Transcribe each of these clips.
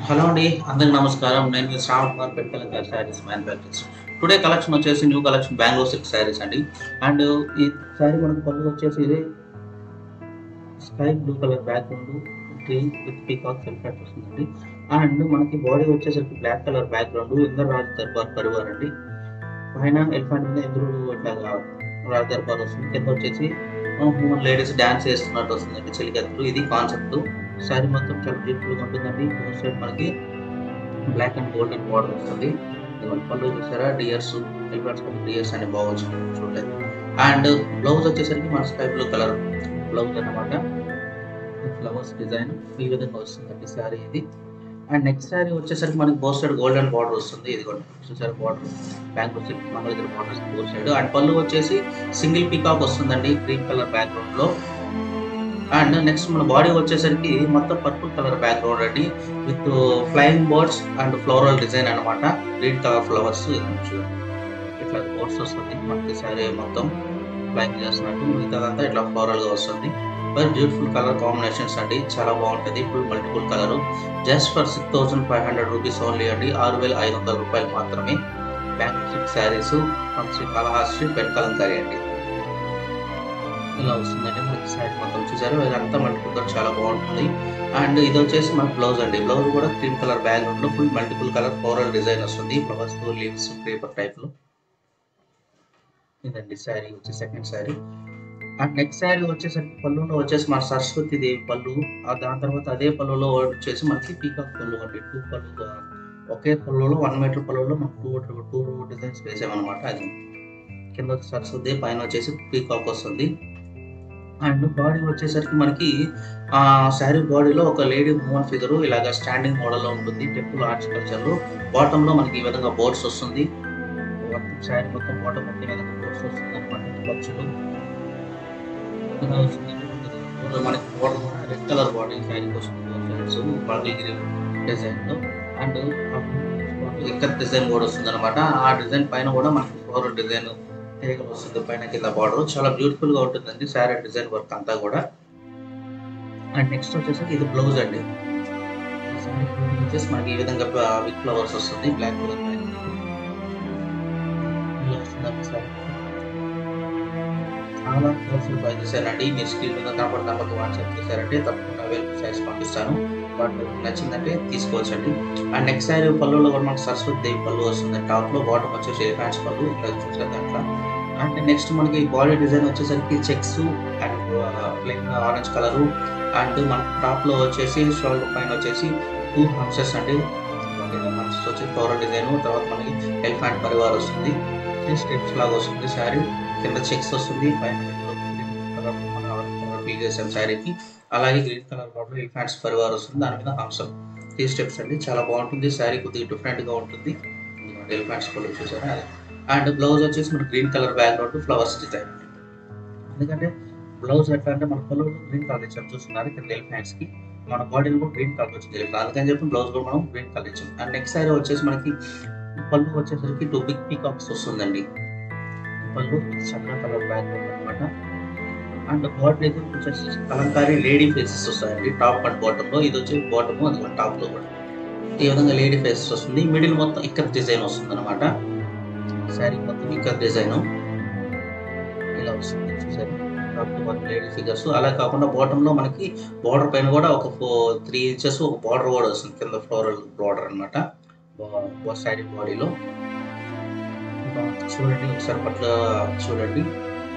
Hello అండి అందరికి నమస్కారం. నేను మీ Shravan Kumar Pettukala sarees manufactures today collection వచ్చేసి new collection Bengaluru silk sarees అండి. అండ్ ఈ శారీ మనకు పళ్ళు వచ్చేసి ఇది sky blue colour background green with peacock సెల్ఫెట్ వస్తుందండి. అండ్ మనకి బాడీ వచ్చేసరికి బ్లాక్ కలర్ బ్యాక్గ్రౌండ్ ఇందర్ రాజ్ దర్బార్ పరివార్ అండి. పైన ఎలిఫెంట్ మీద ఇంద్రుడు ఇట్లా రాజ్ దర్బార్ వస్తుంది. కింద వచ్చేసి హ్యూమన్ లేడీస్ డాన్స్ చేస్తున్నట్టు వస్తుందండి చెలికత్తులు ఇది కాన్సెప్ట్ శారీ మొత్తం చాలా బ్యూటిఫుల్గా ఉంటుందండి. ఫోర్ సైడ్ మనకి black and gold and border వస్తుంది పళ్ళు చూసారా డియర్స్ ఎలిఫెంట్స్ డియర్స్ అని బాగా వచ్చింది. చూడలేదు. అండ్ బ్లౌజ్ వచ్చేసరికి మన స్కై బ్లూ కలర్ బ్లౌజ్ అన్నమాట. ఫ్లవర్స్ డిజైన్ ఈ విధంగా వస్తుందండి శారీ ఇది. అండ్ నెక్స్ట్ శారీ వచ్చేసరికి మనకి బోర్ సైడ్ గోల్డెన్ బార్డర్ వస్తుంది. ఇది కూడా చూసారు బార్డర్ బ్యాంక్ వచ్చి మంగళగిరి బార్డర్ బోర్ సైడ్ అండ్ పళ్ళు వచ్చేసి సింగిల్ పీకాక్ వస్తుందండి. గ్రీన్ కలర్ బ్యాక్గ్రౌండ్లో అండ్ నెక్స్ట్ మన బాడీ వచ్చేసరికి మొత్తం పర్పుల్ కలర్ బ్యాక్గ్రౌండ్ అండి. With flying birds and floral design అన్నమాట. గ్రీన్ కలర్ ఫ్లవర్స్ ఇట్లా బోర్డ్స్ వస్తుంది. మనకి సారీ మొత్తం ఫ్లయింగ్ చేస్తున్నట్టు. మిగతాదంతా ఇట్లా ఫ్లోరల్గా వస్తుంది. వెరీ బ్యూటిఫుల్ కలర్ కాంబినేషన్స్ అండి. చాలా బాగుంటుంది. Full multiple colour just for six thousand five hundred rupees only అండి. ఆరు వేల ఐదు వందల రూపాయలు మాత్రమే. Bank silk sarees from Sri Kalahasti pen kalamkari అండి. ఇలా వస్తుందండి. శారీ మొత్తం చూసారు. ఇదంతా మల్టిపుల్ కలర్ చాలా బాగుంటుంది. అండ్ ఇది వచ్చేసి మన బ్లౌజ్ అండి. బ్లౌజ్ కూడా క్రీమ్ కలర్ బ్యాక్గ్రౌండ్లో full multiple colour floral design వస్తుంది. ఫ్లవర్స్ లీవ్స్ పేపర్ టైప్లో. ఇదండి శారీ వచ్చి second saree and next saree వచ్చేసరికి పళ్ళులో వచ్చేసి మన సరస్వతి దేవి పళ్ళు. దాని తర్వాత అదే పళ్ళులో వచ్చేసి మనకి పీకాక్ పళ్ళు అండి. టూ పళ్ళు ఒకే పళ్ళులో వన్ మీటర్ పళ్ళులో మనం టూ టూ డిజైన్స్ వేసామన్నమాట. అది కింద వచ్చి సరస్వతి పైన వచ్చేసి పీకాక్ వస్తుంది. అండ్ బాడీ వచ్చేసరికి మనకి ఆ శారీ బాడీలో ఒక లేడీ ఉమెన్ ఫిగర్ ఇలాగ స్టాండింగ్ మోడల్లో ఉంటుంది. టెంపుల్ ఆర్ట్స్ కల్చర్లో. బాటమ్లో మనకి ఈ విధంగా బోర్డ్స్ వస్తుంది. మొత్తం శారీ మొత్తం బాటమ్ మొత్తం విధంగా బోర్డ్స్ వస్తుంది అనమాట పక్షులు మనకి బోర్డర్ రెడ్ కలర్ బాడీ శారీకి వస్తుంది బాడీ గ్రీన్ డిజైన్లో. అండ్ ఇక్కడ డిజైన్ కూడా వస్తుంది అనమాట ఆ డిజైన్ పైన కూడా మనకి ఫ్లోరల్ డిజైన్ తీగలు వస్తుంది పైన కింద బార్డర్. చాలా బ్యూటిఫుల్గా ఉంటుందండి శారీ డిజైన్ వర్క్ అంతా కూడా. అండ్ నెక్స్ట్ వచ్చేసరికి ఇది బ్లౌజ్ అండి. వచ్చేసి మనకి ఈ విధంగా విత్ ఫ్లవర్స్ వస్తుంది బ్లాక్ కలర్ చాలా కలర్ఫుల్ ప్రైజెస్ చేశారండి మీరు స్క్రీన్ మీద కనపడి నెంబర్కి వాట్సాప్ చేశారంటే తప్పకుండా అవైలబుల్ సైజ్ పంపిస్తాను. వాటి నచ్చిందంటే తీసుకోవచ్చండి. అండ్ నెక్స్ట్ సారీ పళ్ళులో కూడా మనకు సరస్వతి దేవి పళ్ళు వస్తుంది. టాప్లో బాటమ్ వచ్చేసి ఫ్యాన్స్ పళ్ళు ఇట్లా చూసారు దాంట్లో. అండ్ నెక్స్ట్ మనకి బాడీ డిజైన్ వచ్చేసరికి checks and plain orange colour and మన టాప్లో వచ్చేసి షోల్డర్ పైన వచ్చేసి టూ హంసెస్ అండి. హంసెస్ వచ్చి ఫ్లోరల్ డిజైన్ తర్వాత మనకి ఎలిఫాంట్ పరివార్ వస్తుంది. త్రీ స్టెప్స్ లాగా వస్తుంది శారీ. కింద చెక్స్ వస్తుంది పైన ఫీల్ చేసాం శారీకి. అలాగే గ్రీన్ కలర్ బార్డర్ ఎలిఫాంట్స్ పరివార్ వస్తుంది. దాని మీద హంసం త్రీ స్టెప్స్ అండి. చాలా బాగుంటుంది. శారీ కొద్దిగా డిఫరెంట్గా ఉంటుంది. ఎలిఫాంట్స్ కూడా చూసారా? అదే. అండ్ బ్లౌజ్ వచ్చేసి మన green colour background flowers design ఎందుకంటే బ్లౌజ్ ఎట్లా అంటే మన పళ్ళు గ్రీన్ కలర్ ఇచ్చాం చూస్తున్నారు కింద హ్యాండ్స్కి. మన బాడీలో కూడా గ్రీన్ కలర్ వచ్చింది అందుకని చెప్పి బ్లౌజ్ కూడా మనం గ్రీన్ కలర్ ఇచ్చాం. అండ్ నెక్స్ట్ సారీ వచ్చేసి మనకి పళ్ళు వచ్చేసరికి టూ బిగ్ పీకాక్స్ వస్తుందండి. పళ్ళు చక్ర కలర్ బ్యాక్గ్రౌండ్ అనమాట అండ్ బాడీ అయితే వచ్చేసి కలంకారీ లేడీ ఫేసెస్ వస్తాయండి. టాప్ అండ్ బాటమ్లో. ఇది వచ్చి బాటమ్ అది టాప్లో కూడా. ఈ విధంగా లేడీ ఫేసెస్ వస్తుంది. మిడిల్ మొత్తం ఇక్కడ డిజైన్ వస్తుంది అనమాట శారీ మొత్తం ఇక్కడ డిజైన్. ఇలా వస్తుంది. చూసారు? Lady figures. అలా కాకుండా బాటమ్లో మనకి బార్డర్ పైన కూడా ఒక ఫోర్ త్రీ ఇంచెస్ ఒక బార్డర్ కూడా వస్తుంది. కింద ఫ్లోరల్ బార్డర్ అనమాట శారీ బాడీలో. చూడండి. ఒకసారి పట్ల చూడండి.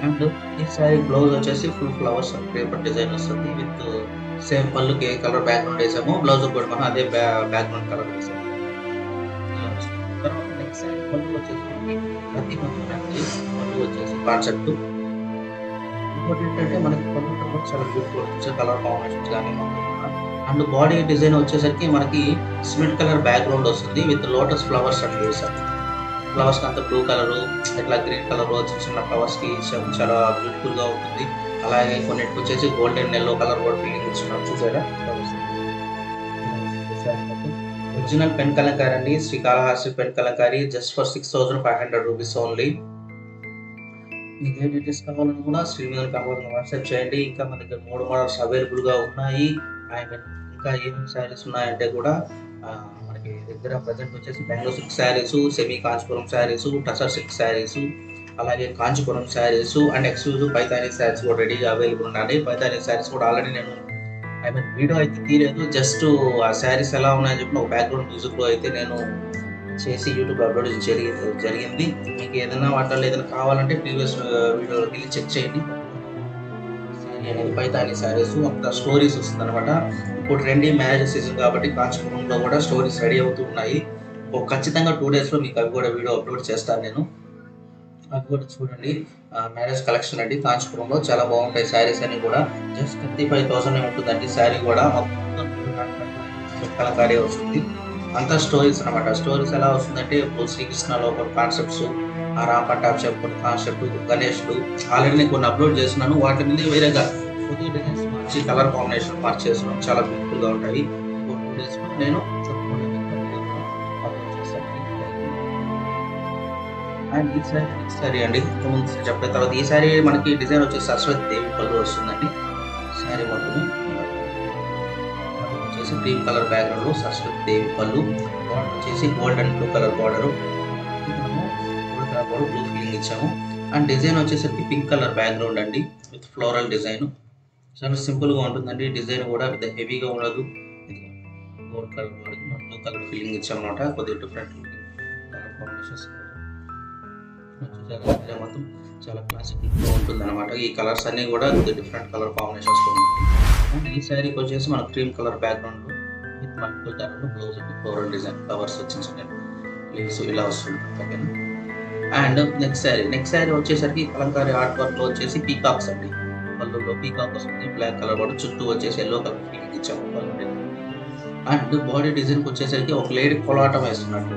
అండ్ ఈ సారీ బ్లౌజ్ వచ్చేసి ఫుల్ ఫ్లవర్స్ పేపర్ డిజైన్ వస్తుంది విత్ సేమ్ పళ్ళుకి ఏ కలర్ బ్యాక్గ్రౌండ్ వేసామో బ్లౌజ్ కూడా మనం అదే బ్యాక్గ్రౌండ్ కలర్ వేసాము తర్వాత పనులు సారీ ప్రతి వచ్చేసి ప్రతి పళ్ళు వచ్చేసి కాన్సెప్ట్ ఇంకోటి ఏంటంటే మనకి పనులు కూడా చాలా బ్యూటిఫుల్ కలర్ కాంబినేషన్స్ కానీ అండ్ బాడీ డిజైన్ వచ్చేసరికి మనకి సిమెంట్ కలర్ బ్యాక్గ్రౌండ్ వస్తుంది. విత్ లోటస్ ఫ్లవర్స్ అట్లా వేసాము ఫ్లవర్స్ అంత బ్లూ కలర్ ఇట్లా గ్రీన్ కలర్ చిన్న చిన్న ఫ్లవర్స్కి చాలా బ్యూటిఫుల్గా ఉంటుంది. అలాగే కొన్నిటికి వచ్చేసి గోల్డెన్ ఎల్లో కలర్ కూడా ఫీలింగ్ ఇస్తున్నాం చూసారా? ఒరిజినల్ పెన్ కలంకారీ అండి Srikalahasti pen kalamkari. Just for six thousand five hundred rupees only. మీకు ఏ డీటెయిల్స్ కావాలని కూడా శ్రీ మీద కావాలని వాట్సాప్ చేయండి. ఇంకా మన దగ్గర మూడు మోడల్స్ అవైలబుల్గా ఉన్నాయి. ఐ మీన్ ఇంకా ఏమేమి శారీస్ ఉన్నాయంటే కూడా మనకి దగ్గర ప్రజెంట్ వచ్చేసి Bengaluru silk sarees semi Kanchipuram sarees tussar silk sarees అలాగే కాంచీపురం శారీస్ అండ్ ఎక్స్క్లూజివ్ పైతానీ శారీస్ కూడా రెడీగా అవైలబుల్ ఉన్నాయి పైతానీ శారీస్ కూడా ఆల్రెడీ నేను ఐ మీన్ వీడియో అయితే తీయలేదు. జస్ట్ ఆ శారీస్ ఎలా ఉన్నాయని చెప్పిన ఒక బ్యాక్గ్రౌండ్ మ్యూజిక్లో అయితే నేను చేసి యూట్యూబ్ అప్లోడ్ జరిగింది జరిగింది. మీకు ఏదైనా వాటిలో ఏదైనా కావాలంటే ప్రీవియస్ వీడియోలోకి వెళ్ళి చెక్ చేయండి. శారీ అనేది పైతానీ శారీస్ అంత స్టోరీస్ వస్తుంది అనమాట ఇప్పుడు ట్రెండీ మ్యారేజ్ సీజన్ కాబట్టి కాంచీపురంలో కూడా స్టోరీస్ రెడీ అవుతూ ఉన్నాయి. ఖచ్చితంగా టూ డేస్లో మీకు అవి కూడా వీడియో అప్లోడ్ చేస్తాను నేను. అది కూడా చూడండి. మ్యారేజ్ కలెక్షన్ అండి. కాంచీపురంలో చాలా బాగుంటాయి శారీస్ అన్ని కూడా. జస్ట్ థర్టీ ఫైవ్ థౌసండ్ ఉంటుందండి శారీ కూడా. మొత్తం కలకారీ వస్తుంది. అంతా స్టోరీస్ అనమాట స్టోరీస్ ఎలా వస్తుందంటే ఇప్పుడు శ్రీకృష్ణలో కొన్ని కాన్సెప్ట్స్ ఆ రామ్ పట్టాభిషేక్ కొన్ని కాన్సెప్ట్ గణేష్లు ఆల్రెడీ నేను కొన్ని అప్లోడ్ చేస్తున్నాను. వాటి మీద వేరేగా కొద్దిగా డిజైన్స్ మార్చి కలర్ కాంబినేషన్ మార్చి చేస్తున్నాను చాలా బ్యూటిఫుల్గా ఉంటాయి. నేను అండ్ ఈ సారీ ఈ సారీ అండి ఇంతకుముందు చెప్పిన తర్వాత ఈ సారీ మనకి డిజైన్ వచ్చేసి సరస్వతి దేవి పళ్ళు వస్తుందండి. సారీ మొత్తం వచ్చేసి cream colour background Saraswati Devi పళ్ళు. బార్డర్ వచ్చేసి gold and blue colour border gold colour border blue feeling ఇచ్చాము. అండ్ డిజైన్ వచ్చేసరికి పింక్ కలర్ బ్యాక్గ్రౌండ్ అండి విత్ ఫ్లోరల్ డిజైన్ చాలా సింపుల్గా ఉంటుందండి. డిజైన్ కూడా పెద్ద హెవీగా ఉండదు. Gold colour border blue colour feeling ఇచ్చామన్నమాట. కొద్దిగా డిఫరెంట్ కలర్ కాంబినేషన్స్ మొత్తం చాలా క్లాసిక్గా ఉంటుంది అనమాట ఈ కలర్స్ అన్ని కూడా డిఫరెంట్ కలర్ కాంబినేషన్స్ ఉంటాయి ఈ శారీకి వచ్చేసి మన cream colour background with multiple colour blouse floral design flowers వచ్చింది లీవ్స్ ఇలా వస్తుంది. ఓకేనా? And next saree next saree వచ్చేసరికి కలంకారీ ఆర్ట్ వర్క్లో వచ్చేసి పీకాక్స్ అండి. పళ్ళులో పీకాక్ వస్తుంది. బ్లాక్ కలర్ కూడా చుట్టూ వచ్చేసి ఎల్లో కలర్ ఫీలింగ్ ఇచ్చాము. అండ్ బాడీ డిజైన్ వచ్చేసరికి ఒక లేడీ కొలాటం వేస్తున్నట్టు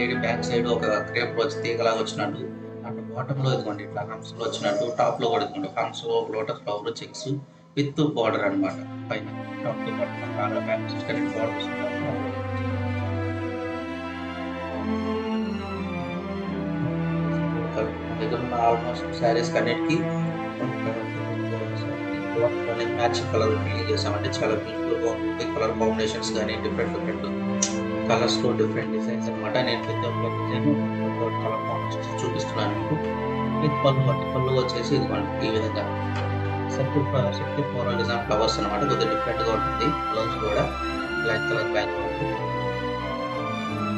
లేడీ బ్యాక్ సైడ్ ఒక క్రేప్ వచ్చి తీగలాగా వచ్చినట్టు అటు బాటంలో ఇదిగోండి ఇట్లా హంసలు వచ్చినట్టు టాప్లో కూడా ఇదిగోండి Hans lotus flower checks with border అనమాట పైన. టాప్తో బార్డర్ బాగా బ్యాక్ సైడ్ బార్డర్ వస్తుంది దగ్గర ఉన్న ఆల్మోస్ట్ శారీస్ అన్నిటికీ మ్యాచింగ్ కలర్ ఫీల్ చేసామంటే చాలా బ్యూటిఫుల్గా ఉంటుంది కలర్ కాంబినేషన్స్ కానీ డిఫరెంట్ డిఫరెంట్ కలర్స్లో డిఫరెంట్ డిజైన్స్ అనమాట నేను ప్రతి డిజైన్ కలర్ కాంబినేషన్స్ చూపిస్తున్నాను మీకు. ఇది పళ్ళు అంటే పళ్ళు వచ్చేసి ఇది మనకి ఈ విధంగా. Circle circle floral design flowers అనమాట కొద్దిగా డిఫరెంట్గా ఉంటుంది. బ్లౌజ్ కూడా black colour back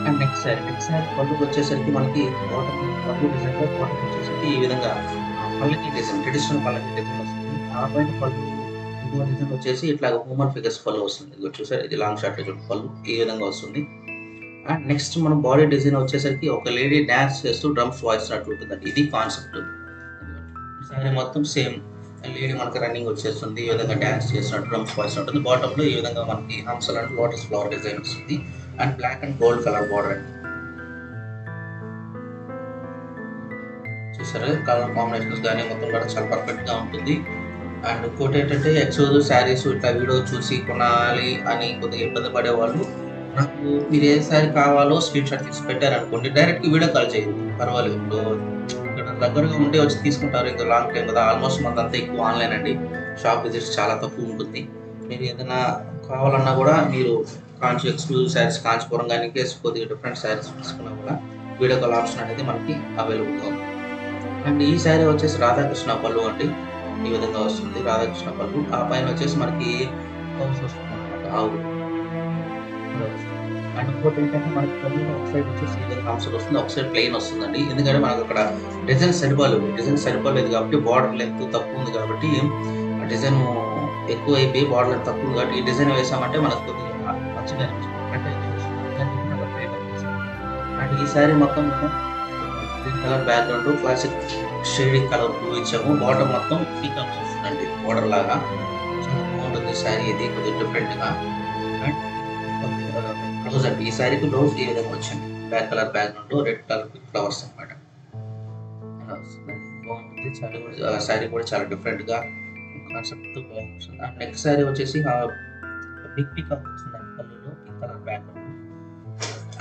and next saree next saree పళ్ళుకి వచ్చేసరికి మనకి బాటమ్ పళ్ళు డిజైన్లో బాటమ్ వచ్చేసరికి ఈ విధంగా పళ్ళకి డిజైన్ ట్రెడిషనల్ పళ్ళకి డిజైన్ వస్తుంది. ఆ పైన పళ్ళు ఇంకో డిజైన్ వచ్చేసి ఇట్లా హ్యూమన్ ఫిగర్స్ పళ్ళు వస్తుంది. ఇదిగో చూసారు? ఇది లాంగ్ షార్ట్ పళ్ళు ఈ విధంగా వస్తుంది. అండ్ నెక్స్ట్ మన బాడీ డిజైన్ వచ్చేసరికి ఒక లేడీ డాన్స్ చేస్తూ డ్రమ్స్ వాయిస్తున్నట్టు ఉంటుందండి. ఇది కాన్సెప్ట్ సారీ మొత్తం సేమ్ లేడీ మనకి రన్నింగ్ వచ్చేస్తుంది ఈ విధంగా డాన్స్ చేస్తున్నట్టు డ్రమ్స్ వాయిస్ ఉంటుంది బాటమ్లో ఈ విధంగా మనకి హంసల్ అండ్ లోటస్ ఫ్లవర్ డిజైన్ వస్తుంది. And black and gold colour border అండి. చూసారా? కలర్ కాంబినేషన్స్ కానీ మొత్తం కూడా చాలా పర్ఫెక్ట్గా ఉంటుంది. అండ్ ఇంకోటి ఏంటంటే ఎక్స్క్లూజివ్ శారీస్ ఇట్లా వీడియో చూసి కొనాలి అని కొద్దిగా ఇబ్బంది పడేవాళ్ళు నాకు మీరు ఏ శారీ కావాలో స్క్రీన్ షాట్ తీసి పెట్టారనుకోండి డైరెక్ట్ వీడియో కాల్ చేయండి. పర్వాలేదు ఇప్పుడు ఇక్కడ దగ్గరగా ఉంటే వచ్చి తీసుకుంటారు ఇంకా లాంగ్ టైం కదా ఆల్మోస్ట్ మనదంతా ఎక్కువ ఆన్లైన్ అండి. షాప్ విజిట్స్ చాలా తక్కువ ఉంటుంది. మీరు ఏదైనా కావాలన్నా కూడా మీరు కాంచి ఎక్స్క్లూజివ్ శారీస్ కాంచీపురం కానీ కేసు కొద్దిగా డిఫరెంట్ శారీస్ తీసుకున్నా కూడా వీడియో కాల్ ఆప్షన్ అనేది మనకి అవైలబుల్గా ఉంది అండ్ ఈ శారీ వచ్చేసి రాధాకృష్ణ పళ్ళు అండి. ఈ విధంగా వస్తుంది రాధాకృష్ణ పళ్ళు. ఆ పైన వచ్చేసి మనకి అవును ఆవు. అండ్ ఇంకోటి ఏంటంటే మనకి ఒక సైడ్ వచ్చేసి వస్తుంది ఒక సైడ్ ప్లెయిన్ వస్తుందండి. ఎందుకంటే మనకు అక్కడ డిజైన్ సరిపోలేదు. డిజైన్ సరిపోలేదు కాబట్టి బార్డర్ లెంత్ తక్కువ ఉంది కాబట్టి ఆ డిజైన్ ఎక్కువ అయిపోయి బార్డర్ లెంత్ తక్కువ ఉంది కాబట్టి ఈ డిజైన్ వేసామంటే మనకు కొద్దిగా మంచిగా అంటే అండ్ ఈ శారీ మొత్తం మనం green colour background classic shading colour blue ఇచ్చాము. బార్డర్ మొత్తం పీకాక్స్ వస్తుందండి. బార్డర్ లాగా. చాలా బాగుంటుంది. శారీ ఇది కొద్దిగా డిఫరెంట్గా. బ్లౌజ్ ఈ శారీకి బ్లౌజ్ ఈ విధంగా వచ్చింది? Black colour background red colour flowers అనమాట బాగుంటుంది శారీ కూడా శారీ కూడా చాలా డిఫరెంట్గా కాన్సెప్ట్ బాగుంటుంది అండ్ నెక్స్ట్ శారీ వచ్చేసి బిగ్ పీకాక్ వస్తుందండి పళ్ళులో pink colour background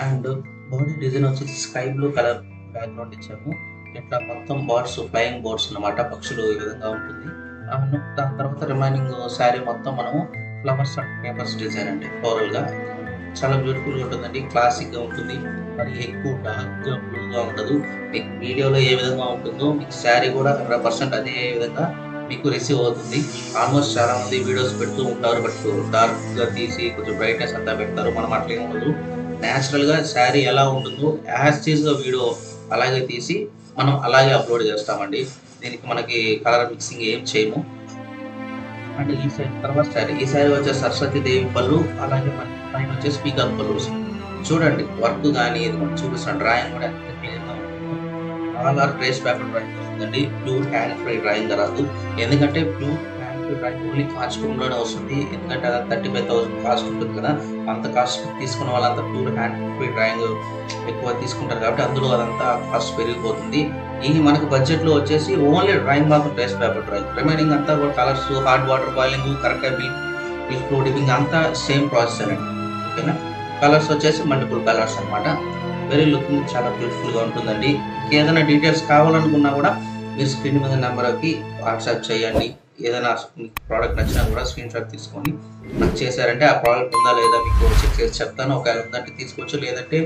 and body design వచ్చేసి స్కై బ్లూ కలర్ బ్యాక్గ్రౌండ్ ఇచ్చాము. ఇట్లా మొత్తం బర్డ్స్ ఫ్లయింగ్ బోర్డ్స్ అన్నమాట పక్షులు ఈ విధంగా ఉంటుంది. దాని తర్వాత రిమైనింగ్ శారీ మొత్తం మనము ఫ్లవర్స్ అండ్ పేపర్స్ డిజైన్ అండి ఫ్లోరల్గా. చాలా బ్యూటిఫుల్గా ఉంటుందండి. క్లాసిక్గా ఉంటుంది. మరి ఎక్కువ డార్క్గా బ్లూ గా ఉండదు. మీకు వీడియోలో ఏ విధంగా ఉంటుందో మీకు శారీ కూడా హండ్రెడ్ పర్సెంట్ అదే విధంగా మీకు రిసీవ్ అవుతుంది. ఆల్మోస్ట్ చాలా మంది వీడియోస్ పెడుతూ ఉంటారు. బట్ డార్క్గా తీసి కొంచెం బ్రైట్నెస్ అంతా పెడతారు. మనం అట్లే ఉండదు. న్యాచురల్గా శారీ ఎలా ఉంటుందో యాజ్గా వీడియో అలాగే తీసి మనం అలాగే అప్లోడ్ చేస్తామండి. దీనికి మనకి కలర్ మిక్సింగ్ ఏం చేయము. అండ్ ఈ సైడ్ తర్వాత సైడ్ ఈ సైడ్ వచ్చే సరస్వతి దేవి పళ్ళు అలాగే మనకి పైన వచ్చే స్పీకర్ పళ్ళు. చూడండి వర్క్ కానీ ఇది మనం డ్రాయింగ్ కూడా ఎంత క్లియర్గా ఉంటుంది all are trace paper drawing వస్తుందండి ప్యూర్ హ్యాండ్ ఫ్రీ డ్రాయింగ్ రాదు ఎందుకంటే ప్యూర్ హ్యాండ్ ఫ్రీ ఓన్లీ కాస్ట్లోనే వస్తుంది ఎందుకంటే అది థర్టీ ఫైవ్ థౌసండ్ కాస్ట్ ఉంటుంది కదా. అంత కాస్ట్ తీసుకున్న వాళ్ళంతా ప్యూర్ హ్యాండ్ ఫ్రీ డ్రాయింగ్ ఎక్కువ తీసుకుంటారు కాబట్టి అందులో అదంతా కాస్ట్ పెరిగిపోతుంది. ఈ మనకు బడ్జెట్లో వచ్చేసి ఓన్లీ డ్రాయింగ్ మాత్రం ట్రేస్ పేపర్ డ్రాయింగ్. రిమైనింగ్ అంతా కూడా కలర్స్ హార్డ్ వాటర్ బాయిలింగ్ కరెక్ట్గా బిల్ బిల్ ఫ్లో అంతా సేమ్ ప్రాసెస్ అండి. ఓకేనా? కలర్స్ వచ్చేసి మల్టిపుల్ కలర్స్ అన్నమాట. వెరీ లుకింగ్ చాలా బ్యూటిఫుల్గా ఉంటుందండి. ఏదైనా డీటెయిల్స్ కావాలనుకున్నా కూడా మీరు స్క్రీన్ మీద నెంబర్కి వాట్సాప్ చేయండి. ఏదైనా ప్రోడక్ట్ నచ్చినా కూడా స్క్రీన్ షాట్ తీసుకొని నాకు చేశారంటే ఆ ప్రోడక్ట్ ఉందా లేదా మీకు చెక్ చేసి చెప్తాను. ఒకవేళ ఉందంటే తీసుకోవచ్చు. లేదంటే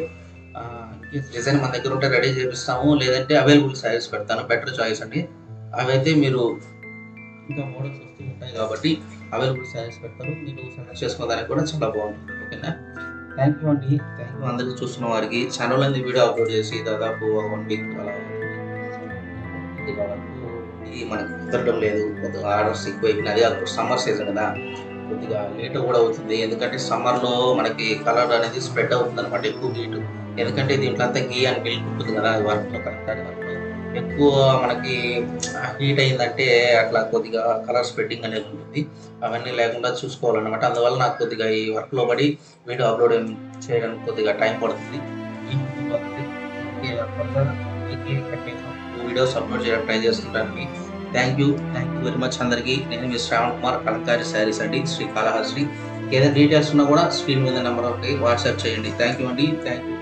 డిజైన్ మన దగ్గర ఉంటే రెడీ చేపిస్తాము. లేదంటే అవైలబుల్ సైజెస్ పెడతాను. బెటర్ చాయిస్ అండి. అవైతే మీరు ఇంకా మోడల్స్ వస్తూ ఉంటాయి కాబట్టి అవైలబుల్ సైజెస్ పెడతారు మీరు సెలెక్ట్ చేసుకోవడానికి కూడా చాలా బాగుంటుంది. ఓకేనా? థ్యాంక్ యూ అండి. థ్యాంక్ యూ అందరికి చూస్తున్న వారికి. ఛానల్ అనేది వీడియో అప్లోడ్ చేసి దాదాపు వన్ వీక్ అలా వరకు ఈ మనకి కుదరడం లేదు కొద్దిగా ఆర్డర్స్ ఎక్కువ అయిపోయినది అది సమ్మర్ సీజన్ కదా కొద్దిగా లేట్ కూడా అవుతుంది. ఎందుకంటే సమ్మర్లో మనకి కలర్ అనేది స్ప్రెడ్ అవుతుంది అనమాట ఎక్కువ హీట్ ఎందుకంటే దీంట్లో అంతా గీ అని బిల్ ఉంటుంది కదా వర్క్లో కరెక్ట్ అది ఎక్కువ మనకి హీట్ అయిందంటే అట్లా కొద్దిగా కలర్ స్ప్రెడ్డింగ్ అనేది ఉంటుంది. అవన్నీ లేకుండా చూసుకోవాలన్నమాట. అందువల్ల నాకు కొద్దిగా ఈ వర్క్లో పడి వీడియో అప్లోడ్ చేయడానికి కొద్దిగా టైం పడుతుంది. వీడియోస్ అప్లోడ్ చేయడానికి ట్రై చేస్తుంటాను thank you thank you very much అందరికీ. నేను మీ శ్రావణ్ కుమార్ కలంకారి శారీస్ అండి శ్రీ కాళహస్త్రి ఏదైనా డీటెయిల్స్ ఉన్నా కూడా స్క్రీన్ మీద నెంబర్ ఒకటి వాట్సాప్ చేయండి. థ్యాంక్ యూ అండి. Thank you